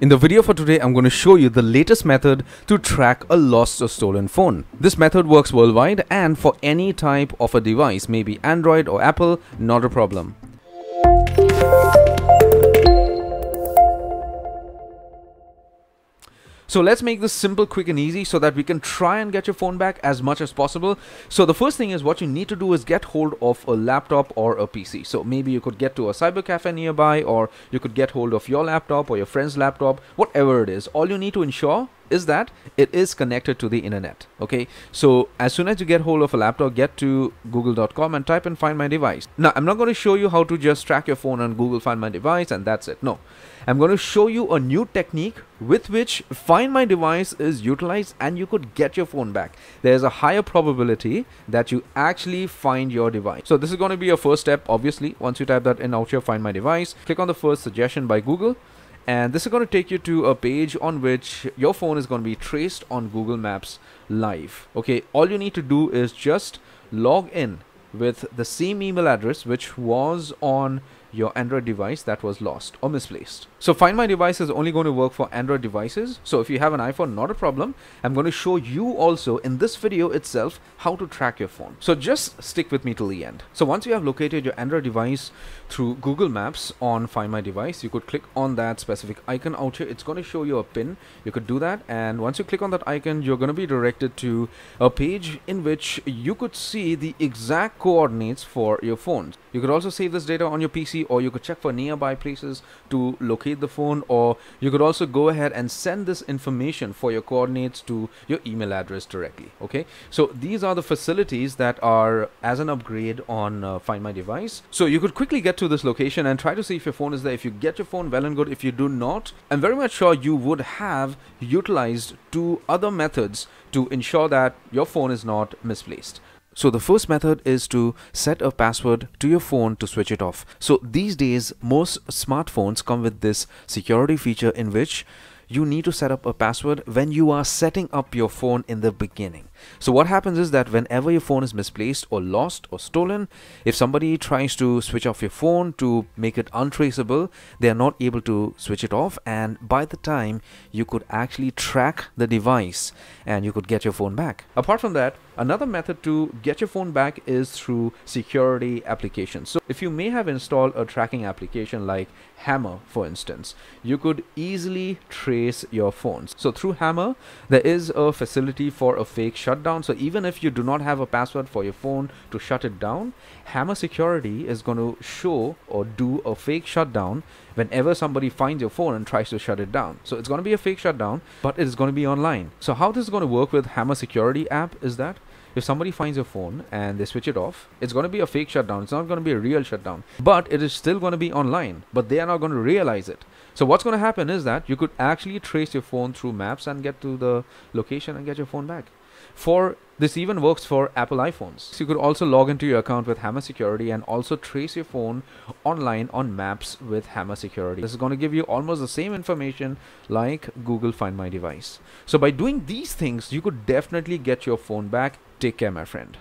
In the video for today, I'm going to show you the latest method to track a lost or stolen phone. This method works worldwide and for any type of a device, maybe Android or Apple, not a problem. So let's make this simple, quick and easy so that we can try and get your phone back as much as possible. So the first thing is what you need to do is get hold of a laptop or a PC. So maybe you could get to a cyber cafe nearby or you could get hold of your laptop or your friend's laptop, whatever it is. All you need to ensure is that it is connected to the internet okay? So as soon as you get hold of a laptop get to google.com and type and find my device. Now i'm not going to show you how to just track your phone on google find my device and that's it no. I'm going to show you a new technique with which find my device is utilized and you could get your phone back. There's a higher probability that you actually find your device. So this is going to be your first step obviously. Once you type that in out here find my device click on the first suggestion by google and this is going to take you to a page on which your phone is going to be traced on Google Maps live okay? All you need to do is just log in with the same email address which was on your Android device that was lost or misplaced. So Find My Device is only going to work for Android devices. So if you have an iPhone, not a problem. I'm going to show you also in this video itself how to track your phone. So just stick with me till the end. So once you have located your Android device through Google Maps on Find My Device, you could click on that specific icon out here. It's going to show you a pin. You could do that. And once you click on that icon, you're going to be directed to a page in which you could see the exact coordinates for your phone. You could also save this data on your PC or you could check for nearby places to locate the phone or you could also go ahead and send this information for your coordinates to your email address directly. Okay, so these are the facilities that are as an upgrade on uh, Find My Device. So you could quickly get to this location and try to see if your phone is there. If you get your phone, well and good. If you do not, I'm very much sure you would have utilized two other methods to ensure that your phone is not misplaced. So the first method is to set a password to your phone to switch it off. So these days most smartphones come with this security feature in which you need to set up a password when you are setting up your phone in the beginning. So what happens is that whenever your phone is misplaced or lost or stolen, if somebody tries to switch off your phone to make it untraceable, they are not able to switch it off and by the time you could actually track the device and you could get your phone back. Apart from that, another method to get your phone back is through security applications. So if you may have installed a tracking application like Hammer for instance, you could easily trace your phones. So through Hammer, there is a facility for a fake shutdown. So even if you do not have a password for your phone to shut it down, Hammer Security is going to show or do a fake shutdown whenever somebody finds your phone and tries to shut it down. So it's going to be a fake shutdown, but it is going to be online. So how this is going to work with Hammer Security app is that if somebody finds your phone and they switch it off, it's going to be a fake shutdown. It's not going to be a real shutdown, but it is still going to be online, but they are not going to realize it. So what's going to happen is that you could actually trace your phone through maps and get to the location and get your phone back for this even works for Apple iPhones. So you could also log into your account with Hammer Security and also trace your phone online on Maps with Hammer Security. This is going to give you almost the same information like Google Find My Device. So by doing these things, you could definitely get your phone back. Take care, my friend.